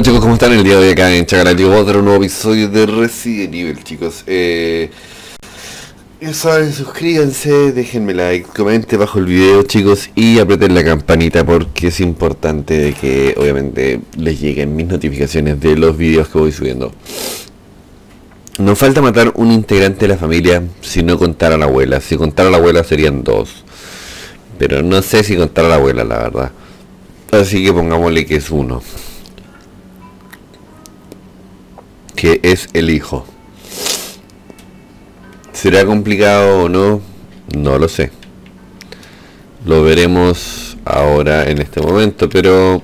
Hola chicos, ¿cómo están el día de hoy acá en Chagalático? Vamos un nuevo episodio de Resident Evil, chicos. Eh, ya saben, suscríbanse, déjenme like, comenten bajo el video, chicos, y aprieten la campanita porque es importante de que, obviamente, les lleguen mis notificaciones de los videos que voy subiendo. Nos falta matar un integrante de la familia si no contar a la abuela. Si contar a la abuela serían dos. Pero no sé si contar a la abuela, la verdad. Así que pongámosle que es uno. Que es el hijo. ¿Será complicado o no? No lo sé. Lo veremos ahora en este momento, pero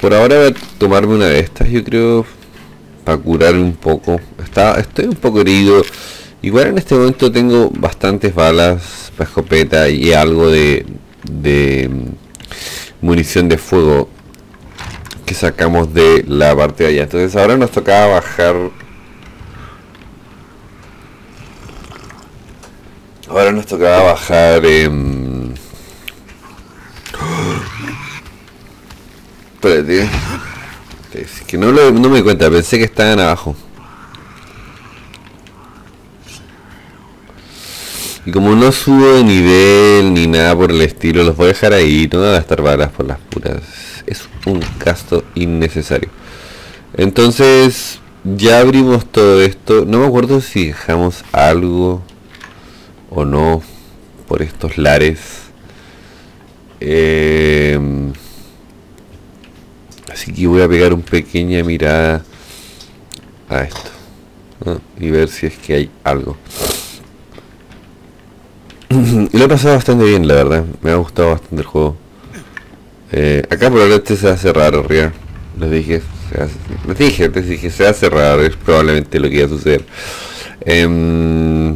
por ahora voy a tomarme una de estas, yo creo, para curar un poco. Está, estoy un poco herido. Igual en este momento tengo bastantes balas escopeta y algo de, de munición de fuego que sacamos de la parte de allá. Entonces ahora nos tocaba bajar. Ahora nos tocaba bajar en... Es que no, lo, me di cuenta, pensé que estaban abajo. Y como no subo de nivel ni nada por el estilo, los voy a dejar ahí, no voy a balas por las puras. Es un gasto innecesario. Entonces, ya abrimos todo esto. No me acuerdo si dejamos algo o no por estos lares. Eh, así que voy a pegar una pequeña mirada a esto. Y ver si es que hay algo. lo he pasado bastante bien, la verdad. Me ha gustado bastante el juego. Eh, acá probablemente se hace raro, Ria. Les dije, se hace, les dije, les dije, se hace raro, es probablemente lo que iba a suceder. Eh,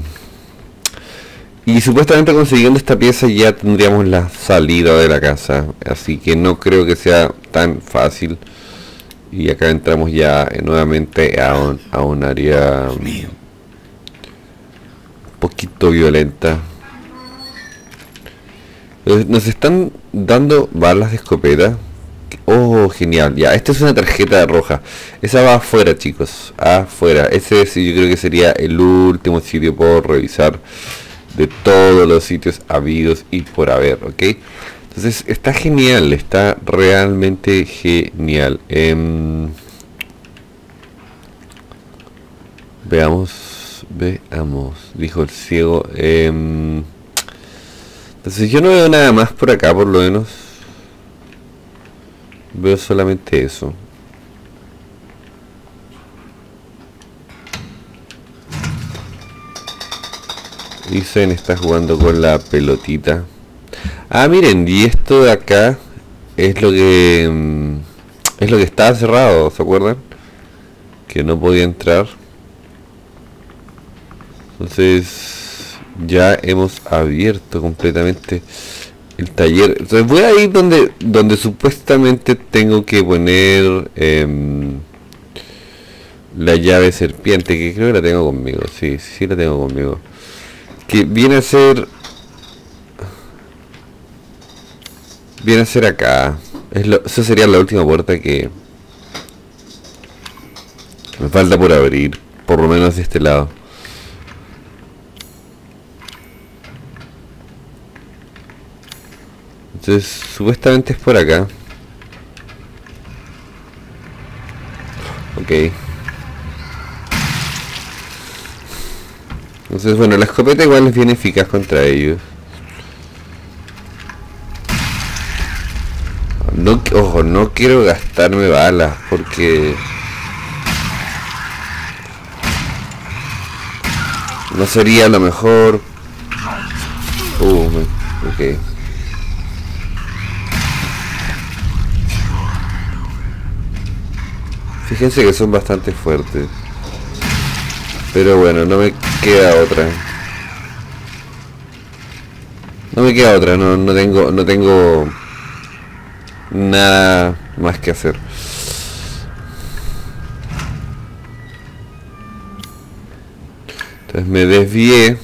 y supuestamente consiguiendo esta pieza ya tendríamos la salida de la casa. Así que no creo que sea tan fácil. Y acá entramos ya nuevamente a un, a un área un poquito violenta. Nos están dando balas de escopeta. Oh, genial. Ya, esta es una tarjeta roja. Esa va afuera, chicos. Afuera. Ese sí, yo creo que sería el último sitio por revisar de todos los sitios habidos y por haber, ¿ok? Entonces está genial, está realmente genial. Eh, veamos, veamos, dijo el ciego. Eh, entonces yo no veo nada más por acá, por lo menos. Veo solamente eso. Dicen está jugando con la pelotita. Ah, miren, y esto de acá es lo que mm, es lo que estaba cerrado, ¿se acuerdan? Que no podía entrar. Entonces ya hemos abierto completamente el taller. Entonces voy a ir donde donde supuestamente tengo que poner eh, la llave serpiente, que creo que la tengo conmigo. Sí, sí la tengo conmigo que viene a ser viene a ser acá es esa sería la última puerta que me falta por abrir por lo menos de este lado entonces supuestamente es por acá ok Entonces, bueno, la escopeta igual es bien eficaz contra ellos. No, ojo, no quiero gastarme balas porque... No sería lo mejor. Uh, ok. Fíjense que son bastante fuertes. Pero bueno, no me queda otra. No me queda otra, no, no tengo, no tengo nada más que hacer. Entonces me desvié.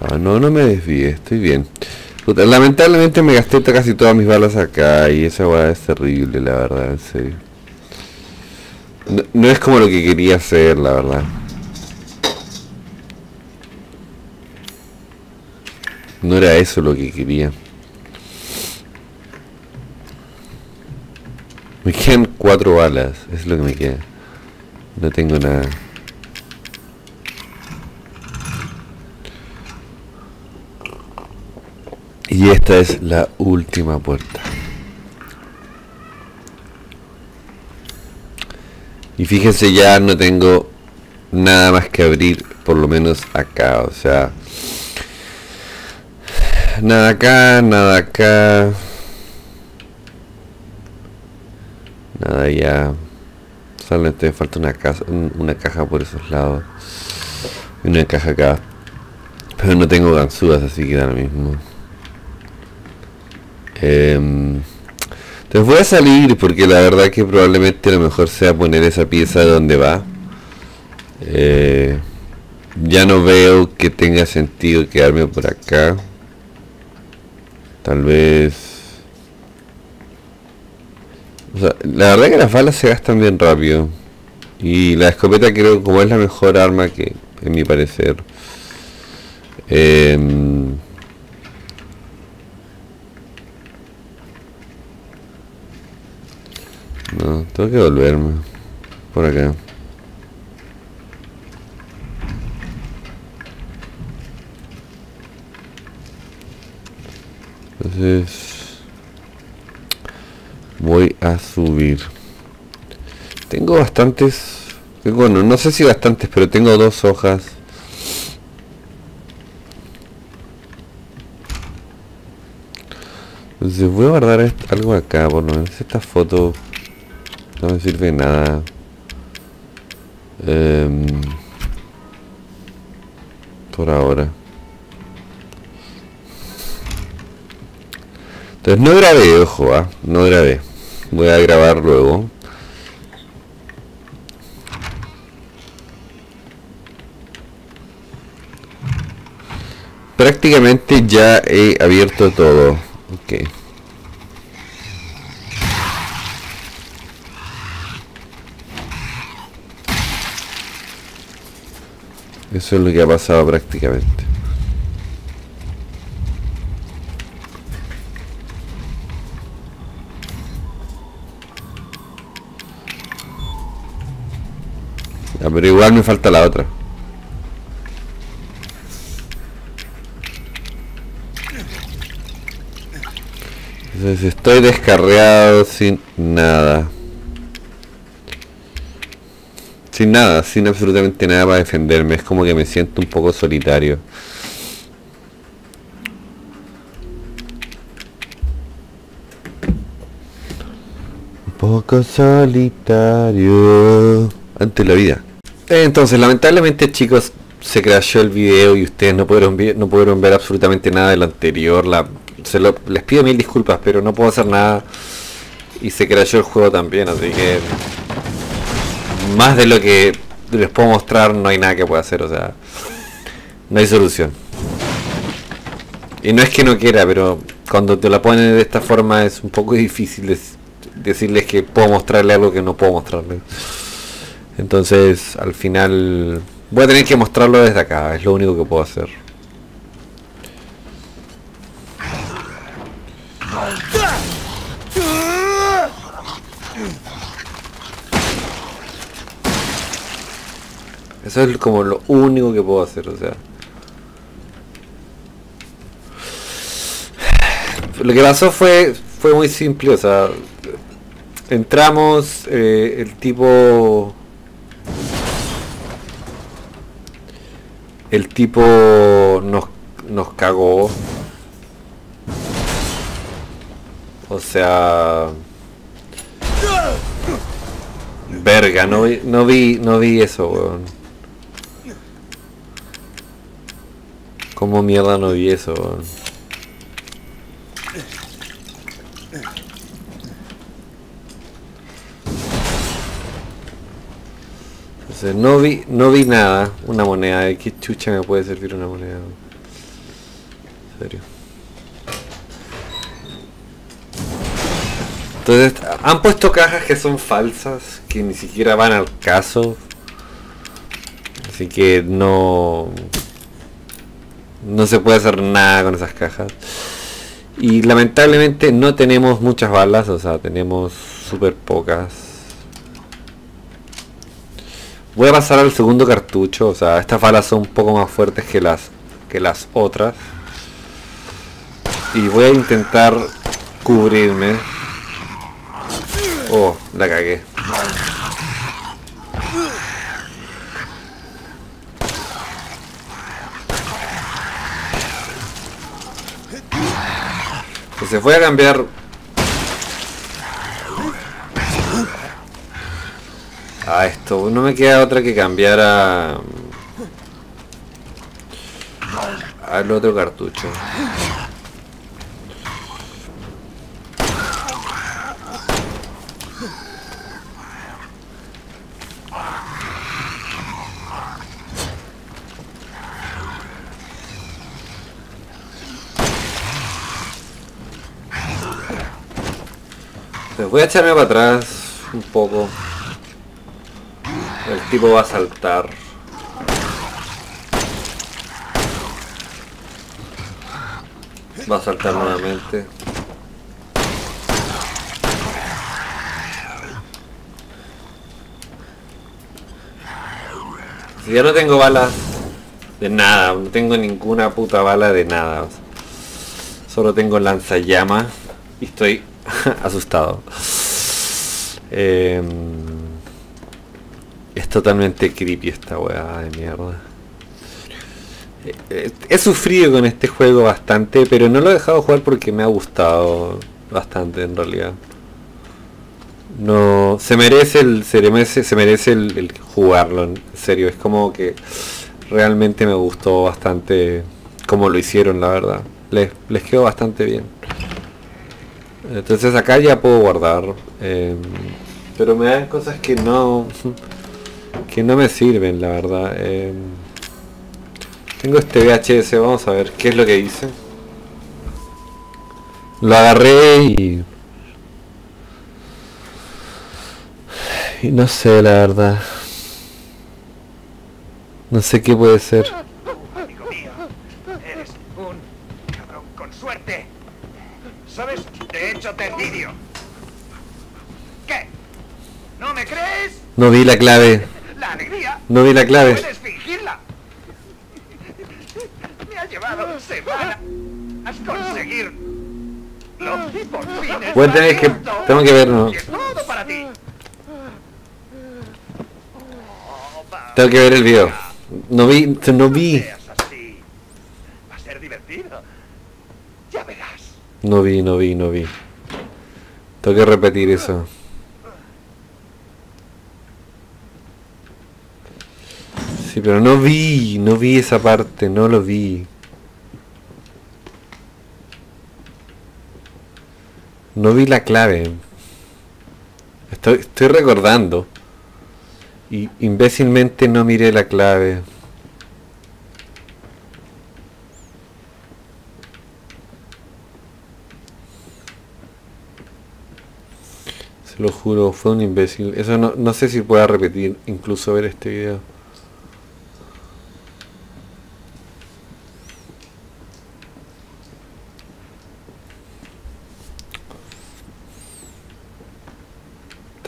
Ah, no, no me desvíe, estoy bien. lamentablemente me gasté casi todas mis balas acá y esa weá es terrible, la verdad, en serio. no es como lo que quería hacer, la verdad. No era eso lo que quería. Me quedan cuatro balas, es lo que me queda. No tengo nada. Y esta es la última puerta. Y fíjense ya no tengo nada más que abrir, por lo menos acá, o sea... Nada acá, nada acá. Nada ya. Solamente falta una, casa, una caja por esos lados. Y una caja acá. Pero no tengo ganzúas, así que da lo mismo. Em, entonces voy a salir porque la verdad que probablemente lo mejor sea poner esa pieza donde va. Eh, ya no veo que tenga sentido quedarme por acá. Tal vez la verdad que las balas se gastan bien rápido. Y la escopeta creo como es la mejor arma que, en mi parecer. Em, no, tengo que volverme. Por acá. Entonces voy a subir tengo bastantes bueno no sé si bastantes pero tengo dos hojas entonces voy a guardar algo acá por lo esta foto no me sirve nada. Em, por ahora. Entonces no grabé ojo ¿ah? no grabé. Voy a grabar luego. Prácticamente ya he abierto todo. Ok eso es lo que ha pasado prácticamente pero igual me falta la otra. Entonces estoy descarreado sin nada. Sin nada, sin absolutamente nada para defenderme. Es como que me siento un poco solitario. Un poco solitario ante la vida. Entonces, lamentablemente chicos, se crashó el video y ustedes no pudieron, no pudieron ver absolutamente nada de lo anterior. Les pido mil disculpas, pero no puedo hacer nada. Y se crashó el juego también, así que... Más de lo que les puedo mostrar, no hay nada que pueda hacer, o sea... No hay solución. Y no es que no quiera, pero cuando te la ponen de esta forma es un poco difícil decirles que puedo mostrarle algo que no puedo mostrarle. Entonces, al final voy a tener que mostrarlo desde acá, es lo único que puedo hacer. Eso es como lo único que puedo hacer, o sea. Lo que pasó fue fue muy simple, o sea, entramos, eh, el tipo el tipo nos, nos cagó. O sea... Verga, no vi, no vi, no vi eso, weón. ¿Cómo mierda no vi eso, weón? no vi, no vi nada. Una moneda. ¿De qué chucha me puede servir una moneda? serio. Entonces, han puesto cajas que son falsas, que ni siquiera van al caso. Así que no... No se puede hacer nada con esas cajas. Y lamentablemente no tenemos muchas balas, o sea, tenemos súper pocas. Voy a pasar al segundo cartucho, o sea, estas balas son un poco más fuertes que las que las otras. Y voy a intentar cubrirme. Oh, la cagué. Se fue a cambiar a esto. No me queda otra que cambiar a... al otro cartucho. Voy a echarme para atrás un poco. El tipo va a saltar. Va a saltar nuevamente. Si ya no tengo balas de nada, no tengo ninguna puta bala de nada. Solo tengo lanzallamas y estoy asustado. Em, es totalmente creepy esta weá de mierda. Eh, he sufrido con este juego bastante, pero no lo he dejado jugar porque me ha gustado bastante en realidad. No, se merece el, se merece, se merece el, jugarlo, en serio. Es como que realmente me gustó bastante como lo hicieron, la verdad. Les, les quedó bastante bien. Entonces acá ya puedo guardar. Em, pero me dan cosas que no. que no me sirven, la verdad. Em, tengo este VHS, vamos a ver qué es lo que dice. Lo agarré y. Y no sé, la verdad. No sé qué puede ser. ¿Qué? ¿No me crees? No vi la clave. La alegría. No vi la clave. Puedes fingirla. Me ha llevado semanas conseguir. Y por fin Voy a tener que tengo que verlo. todo para ti. Tengo que ver el video. No vi, no vi. Va a ser divertido. Ya verás. No vi, no vi, no vi. Tengo que repetir eso. Pero no vi, no vi esa parte, no lo vi. No vi la clave. Estoy, estoy recordando. Y imbécilmente no miré la clave. lo juro, fue un imbécil. Eso no, no sé si pueda repetir, incluso ver este video.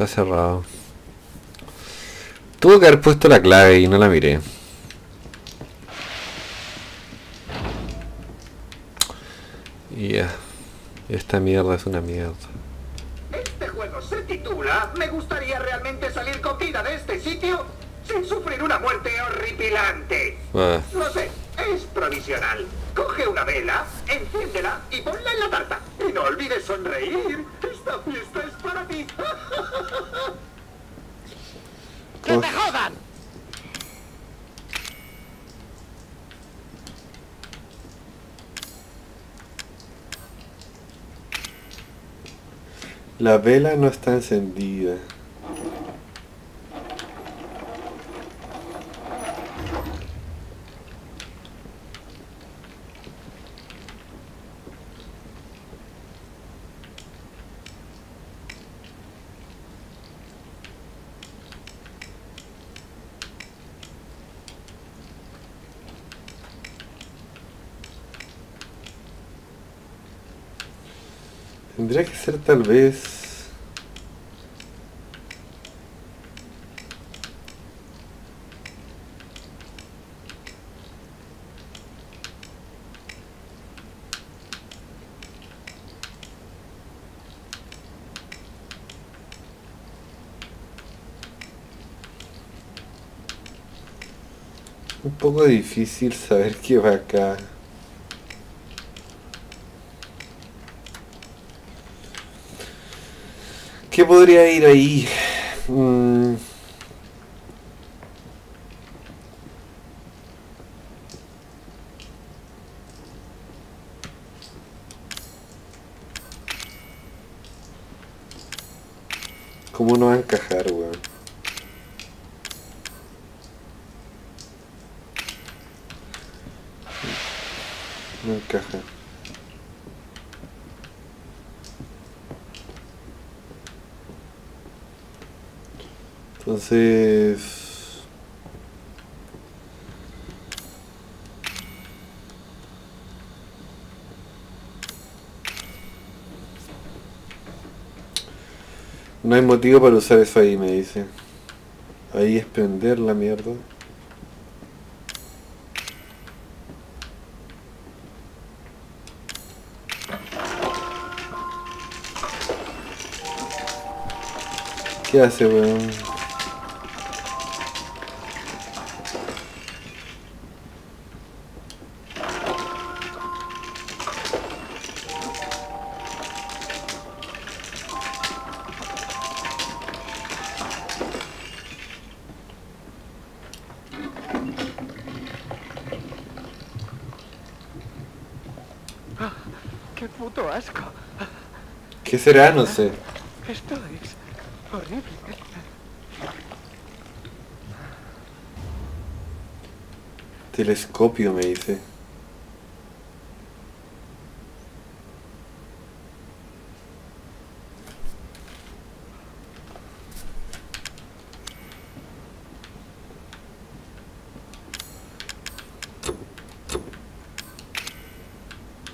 Está cerrado. Tuvo que haber puesto la clave y no la miré. Ya. Esta mierda es una mierda se titula Me gustaría realmente salir con vida de este sitio sin sufrir una muerte horripilante. Ah. No sé, es provisional. Coge una vela, enciéndela y ponla en la tarta. Y no olvides sonreír. Esta fiesta es ¡Que te jodan! La vela no está encendida. Tendría que ser tal vez... Un poco difícil saber qué va acá. ¿Qué podría ir ahí? Mm. ¿Cómo no va a encajar, weón? No encaja. Entonces... No hay motivo para usar eso ahí, me dice. Ahí es prender la mierda. ¿Qué hace, weón? Será? No sé. Esto es horrible. Telescopio, me dice.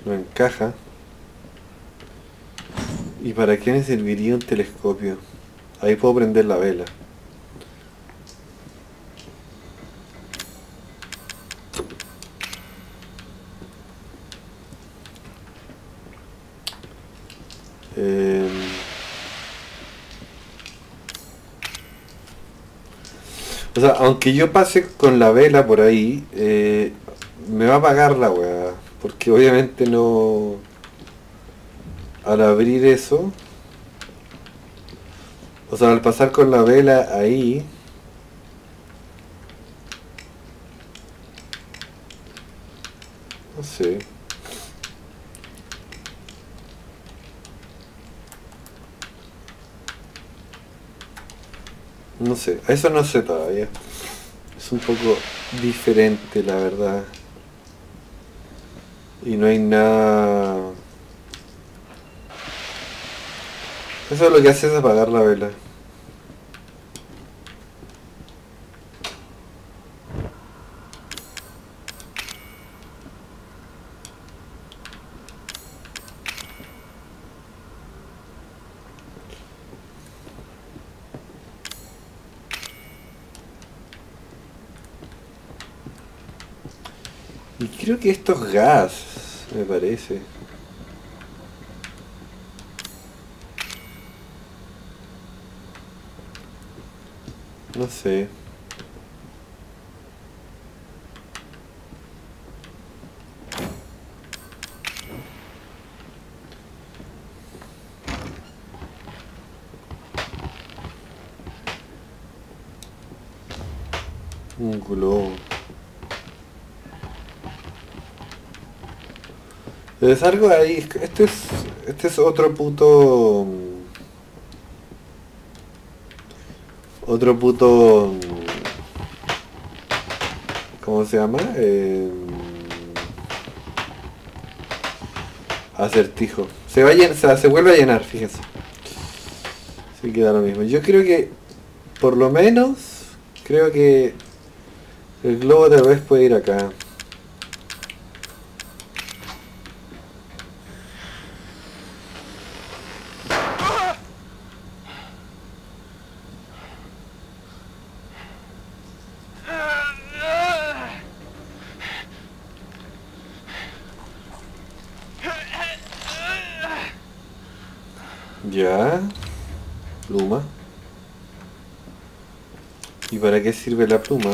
No encaja. ¿Y para qué me serviría un telescopio? Ahí puedo prender la vela. Eh, O sea, aunque yo pase con la vela por ahí, eh, me va a apagar la weá. Porque obviamente no... Al abrir eso... O sea, al pasar con la vela ahí... No sé. No sé, eso no sé todavía. Es un poco diferente, la verdad. Y no hay nada... Eso es lo que hace es apagar la vela. Y creo que esto es gas, me parece. No sé. Un globo. Es algo ahí, este es, este es otro puto... Otro puto... ¿Cómo se llama? Eh, acertijo. Se, va a llen- se, se vuelve a llenar, fíjense. Sí queda lo mismo. Yo creo que, por lo menos, creo que el globo tal vez puede ir acá. Ya. Pluma. ¿Y para qué sirve la pluma?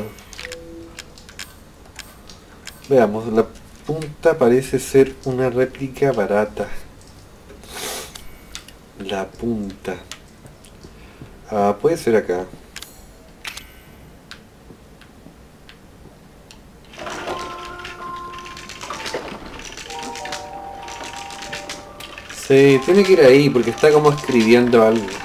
Veamos, la punta parece ser una réplica barata. La punta. Ah, puede ser acá. Sí, tiene que ir ahí porque está como escribiendo algo.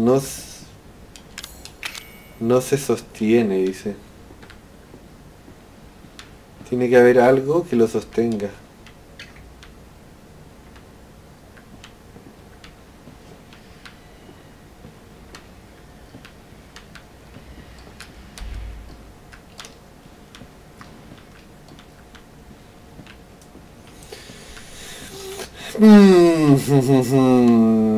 No, no se sostiene, dice. Tiene que haber algo que lo sostenga.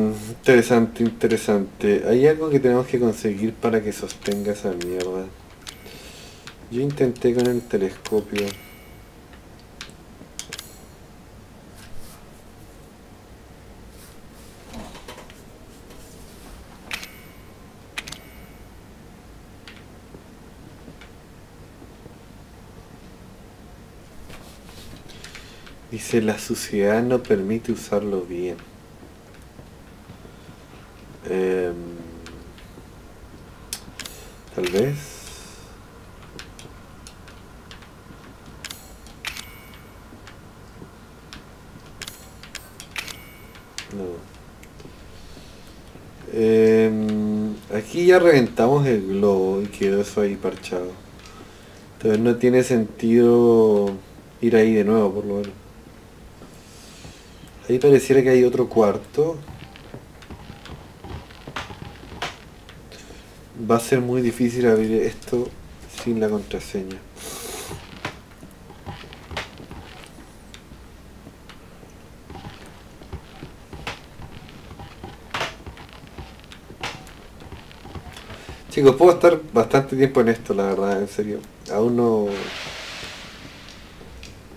Interesante, interesante. Hay algo que tenemos que conseguir para que sostenga esa mierda. Yo intenté con el telescopio. Dice, la suciedad no permite usarlo bien. Em, tal vez. No. Em, aquí ya reventamos el globo y quedó eso ahí parchado. Entonces no tiene sentido ir ahí de nuevo por lo menos. Ahí pareciera que hay otro cuarto. Va a ser muy difícil abrir esto sin la contraseña. Chicos, puedo estar bastante tiempo en esto, la verdad, en serio. Aún no...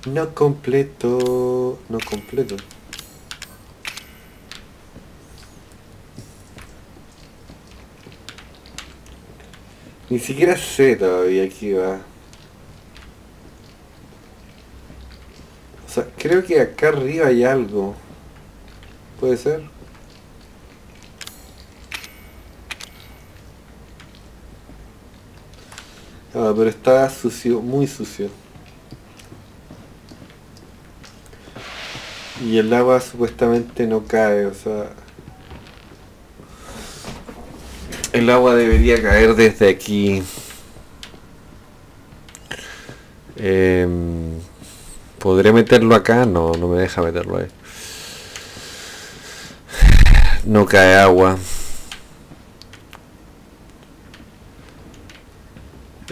No completo... No completo. Ni siquiera sé todavía aquí va. O sea, creo que acá arriba hay algo. ¿Puede ser? Ah, pero está sucio, muy sucio. Y el agua supuestamente no cae, o sea... El agua debería caer desde aquí. Em, ¿Podré meterlo acá? No, no me deja meterlo ahí. No cae agua.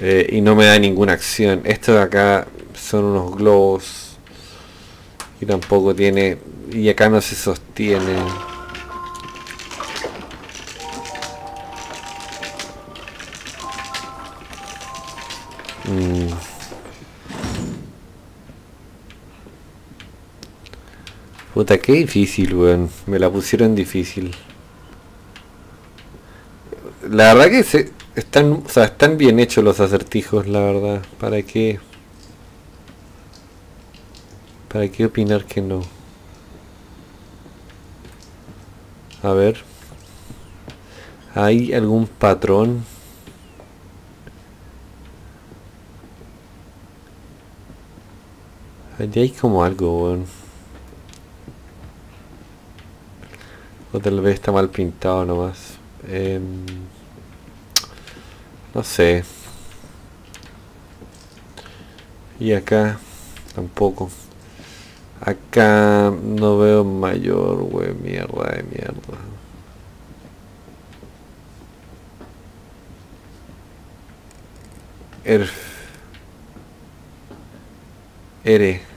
Eh, y no me da ninguna acción. Esto de acá son unos globos. Y tampoco tiene... Y acá no se sostiene. Puta, qué difícil, weón. Me la pusieron difícil. La verdad que se, están, o sea, están bien hechos los acertijos, la verdad. ¿Para qué? ¿Para qué opinar que no? A ver. ¿Hay algún patrón? Allí hay como algo, weón. Tal vez está mal pintado nomás. Em, no sé. Y acá tampoco. Acá no veo mayor, wey, mierda de mierda. Erf. Ere.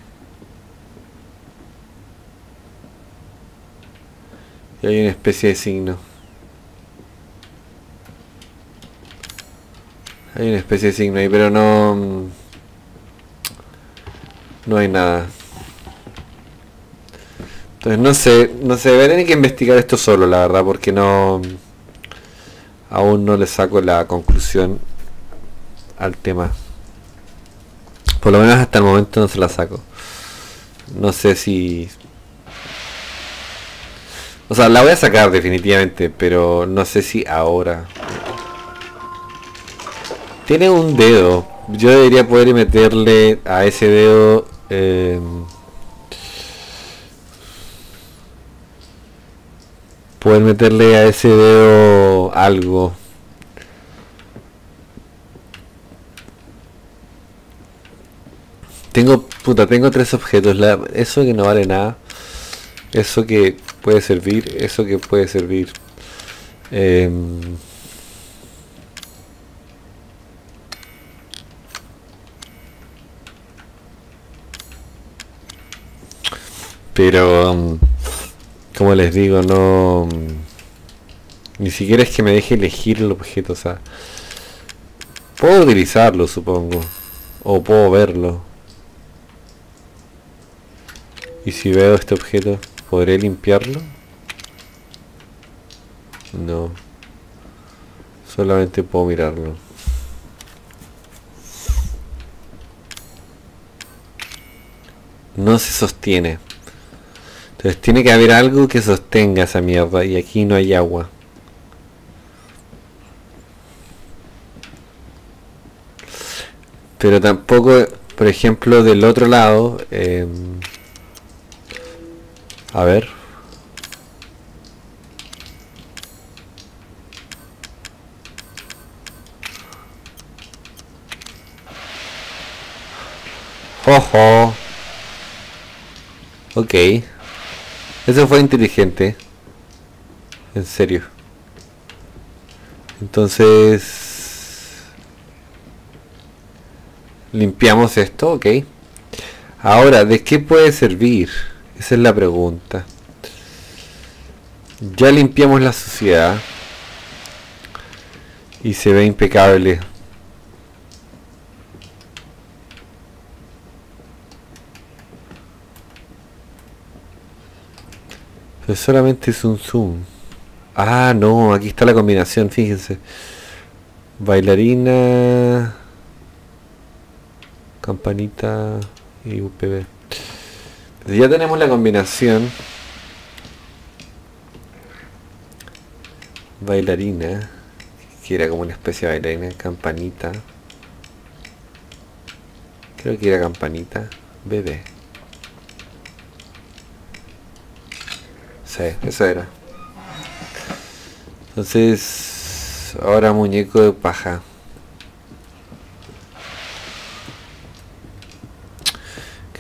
Y hay una especie de signo. Hay una especie de signo ahí, pero no... mm, No hay nada. Entonces no sé, no sé, voy a tener que investigar esto solo, la verdad, porque no aún no le saco la conclusión al tema. Por lo menos hasta el momento no se la saco. No sé si... O sea, la voy a sacar definitivamente, pero no sé si ahora. Tiene un dedo. Yo debería poder meterle a ese dedo... Eh, poder meterle a ese dedo algo. Tengo, puta, tengo tres objetos. Eso que no vale nada. Eso que puede servir. Eso que puede servir. Em, pero, um, como les digo, no... um, Ni siquiera es que me deje elegir el objeto, o sea... Puedo utilizarlo, supongo. O puedo verlo. Y si veo este objeto, ¿podré limpiarlo? No. Solamente puedo mirarlo. No se sostiene. Entonces tiene que haber algo que sostenga esa mierda y aquí no hay agua. Pero tampoco, por ejemplo, del otro lado... em, a ver. Ojo. Ok. Eso fue inteligente. En serio. Entonces... Limpiamos esto, ok. Ahora, ¿de qué puede servir? Esa es la pregunta. Ya limpiamos la suciedad. Y se ve impecable. Pero solamente es un zoom. Ah, no, aquí está la combinación, fíjense. Bailarina, campanita y UPB. Ya tenemos la combinación. Bailarina, que era como una especie de bailarina, campanita. Creo que era campanita, bebé. Sí, eso era. Entonces, ahora muñeco de paja.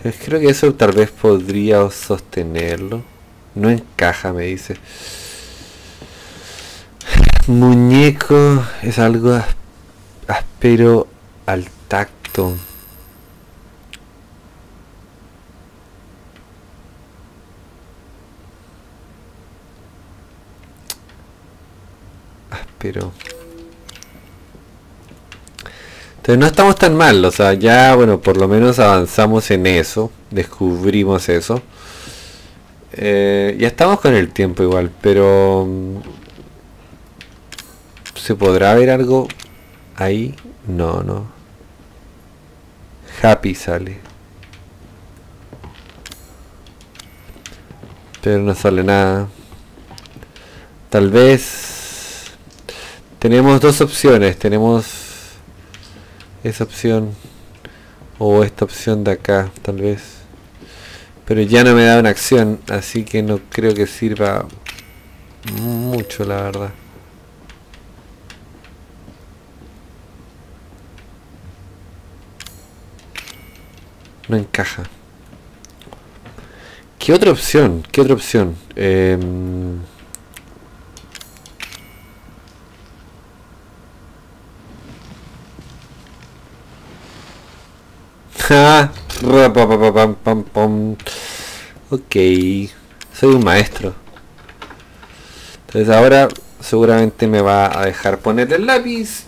Creo, que eso tal vez podría sostenerlo. No encaja, me dice. Muñeco es algo áspero al tacto. Áspero. No estamos tan mal, o sea, ya, bueno, por lo menos avanzamos en eso, descubrimos eso. Eh, ya estamos con el tiempo igual, pero... mm, ¿Se podrá ver algo ahí? No, no. Happy sale. Pero no sale nada. Tal vez... Tenemos dos opciones. Tenemos esa opción o esta opción de acá tal vez pero ya no me da una acción así que no creo que sirva mucho la verdad no encaja ¿qué otra opción? ¿qué otra opción? Em, Ok, soy un maestro. Entonces ahora seguramente me va a dejar poner el lápiz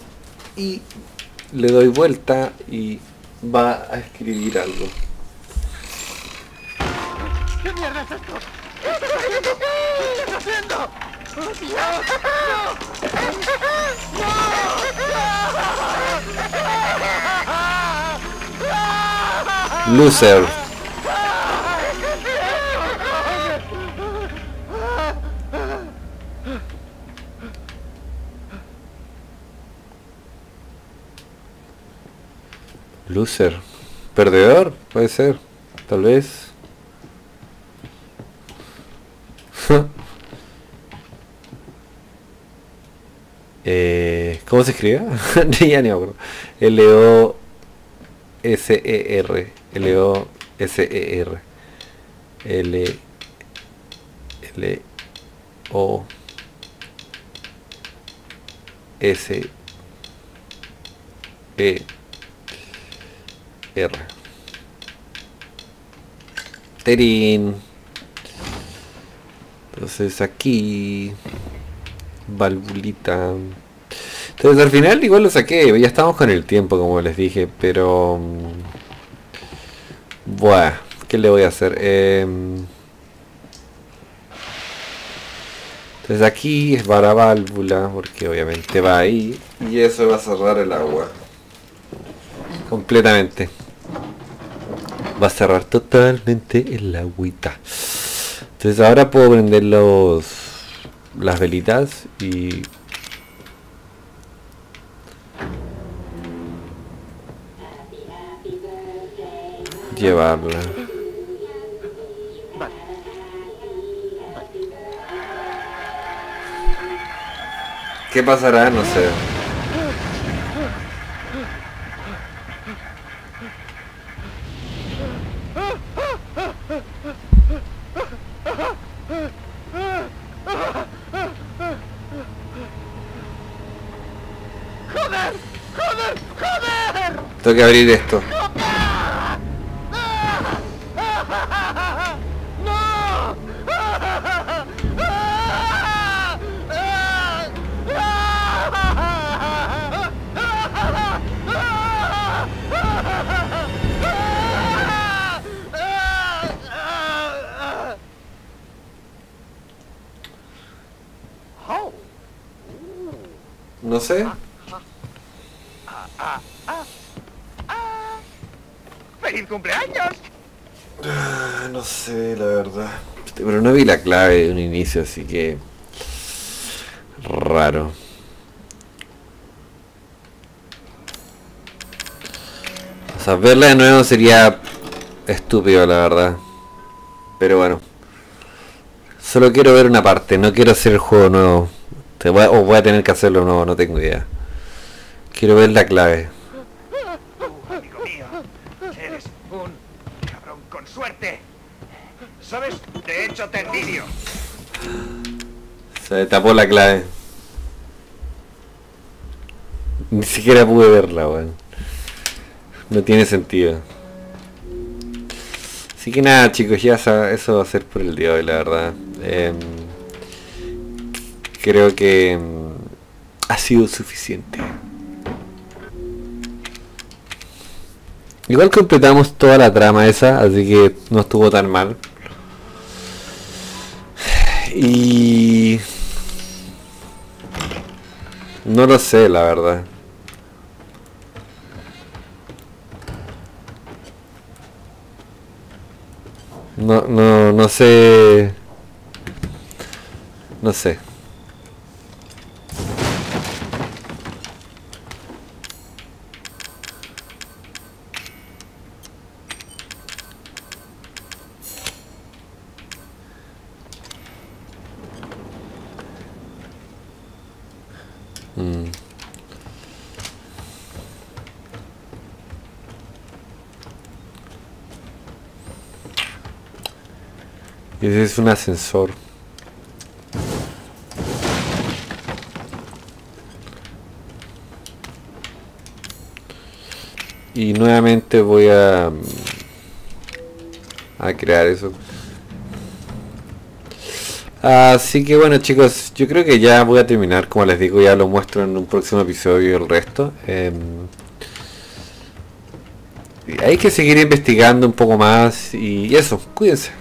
y le doy vuelta y va a escribir algo. ¿Qué mierda es esto? ¿Qué estás haciendo? ¡Oh, Dios! Loser. Loser. Perdedor, puede ser. Tal vez. eh, ¿Cómo se escribe? ya ni acuerdo. L-O-S-E-R. L-O-S-E-R. L. L. O. S. E. R. Terin. Entonces aquí. Valvulita. Entonces al final igual lo saqué. Ya estamos con el tiempo como les dije. Pero... Buah. ¿Qué le voy a hacer? Em, Entonces aquí es para válvula. Porque obviamente va ahí. Y eso va a cerrar el agua. Completamente. Va a cerrar totalmente el agüita. Entonces ahora puedo prender los las velitas y llevarla. Vale. ¿Qué pasará? No sé. ¡Joder! ¡Joder! ¡Joder! Tengo que abrir esto. ¡No! Oh, No sé. ¡Feliz cumpleaños! Ah, No sé, la verdad. Pero no vi la clave de un inicio, así que... Raro. O sea, verla de nuevo sería estúpido, la verdad. Pero bueno. Solo quiero ver una parte, no quiero hacer el juego nuevo. Te voy a- o voy a tener que hacerlo nuevo, no tengo idea. Quiero ver la clave. Se tapó la clave. Ni siquiera pude verla, weón. No tiene sentido. Así que nada, chicos, ya eso va a ser por el día de hoy, la verdad. Em, creo que em, ha sido suficiente. Igual completamos toda la trama esa, así que no estuvo tan mal. Y... No lo sé, la verdad. No, no, no sé... No sé. Es un ascensor. Y nuevamente voy a a crear eso. Así que bueno chicos, yo creo que ya voy a terminar, como les digo, ya lo muestro en un próximo episodio el resto. Em, hay que seguir investigando un poco más y eso, cuídense.